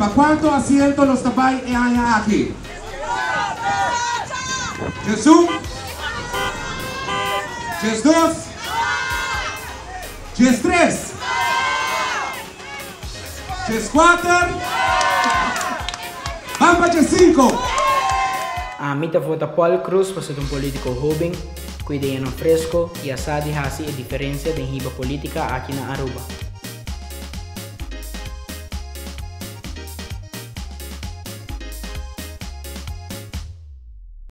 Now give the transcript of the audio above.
¿Para cuántos asientos los tabay hay aquí? Jesús. Jes dos. Jes tres. Jes cuatro. Vamos para cinco. A mim vota Paul Cruz para ser um político jovem, cuidando fresco e assado e a diferença de riba política aqui na Aruba.